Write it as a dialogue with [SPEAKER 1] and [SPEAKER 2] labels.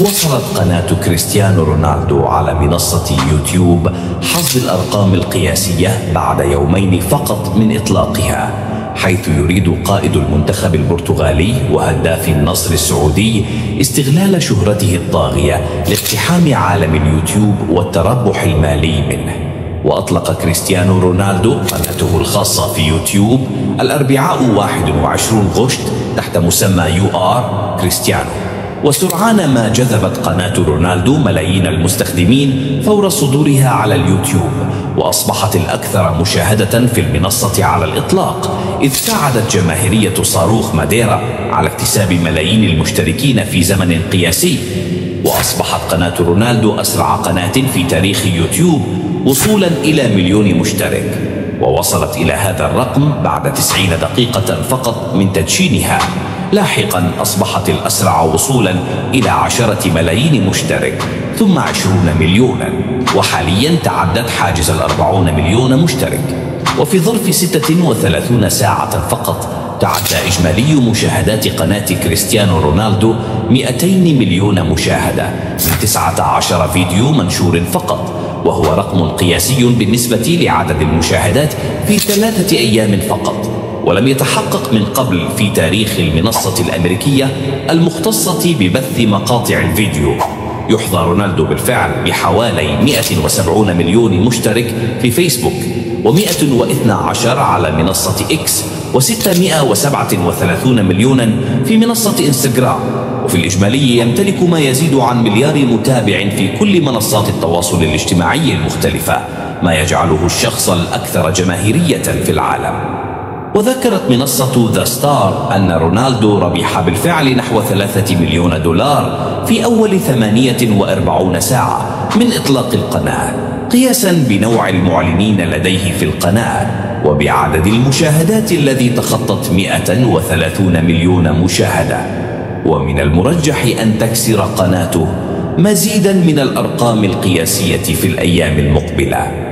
[SPEAKER 1] وصلت قناة كريستيانو رونالدو على منصة يوتيوب حصد الأرقام القياسية بعد يومين فقط من إطلاقها حيث يريد قائد المنتخب البرتغالي وهداف النصر السعودي استغلال شهرته الطاغية لاقتحام عالم اليوتيوب والتربح المالي منه. وأطلق كريستيانو رونالدو قناته الخاصة في يوتيوب الأربعاء 21 غشت تحت مسمى UR Cristiano. وسرعان ما جذبت قناة رونالدو ملايين المستخدمين فور صدورها على اليوتيوب وأصبحت الأكثر مشاهدة في المنصة على الإطلاق إذ ساعدت جماهيرية صاروخ ماديرا على اكتساب ملايين المشتركين في زمن قياسي. وأصبحت قناة رونالدو أسرع قناة في تاريخ يوتيوب وصولا إلى مليون مشترك ووصلت إلى هذا الرقم بعد تسعين دقيقة فقط من تدشينها. لاحقا أصبحت الأسرع وصولا إلى عشرة ملايين مشترك ثم عشرون مليونا وحاليا تعدت حاجز الأربعون مليون مشترك. وفي ظرف ستة وثلاثون ساعة فقط تعدى إجمالي مشاهدات قناة كريستيانو رونالدو 200 مليون مشاهدة من 19 فيديو منشور فقط وهو رقم قياسي بالنسبة لعدد المشاهدات في ثلاثة أيام فقط. ولم يتحقق من قبل في تاريخ المنصة الأمريكية المختصة ببث مقاطع الفيديو يحظى رونالدو بالفعل بحوالي 170 مليون مشترك في فيسبوك و112 على منصة إكس و637 مليونا في منصة إنستغرام وفي الإجمالي يمتلك ما يزيد عن مليار متابع في كل منصات التواصل الاجتماعي المختلفة ما يجعله الشخص الأكثر جماهيرية في العالم. وذكرت منصة ذا ستار أن رونالدو ربح بالفعل نحو ثلاثة مليون دولار في أول ثمانية وأربعون ساعة من إطلاق القناة قياسا بنوع المعلنين لديه في القناة وبعدد المشاهدات الذي تخطت 130 مليون مشاهدة. ومن المرجح أن تكسر قناته مزيدا من الأرقام القياسية في الأيام المقبلة.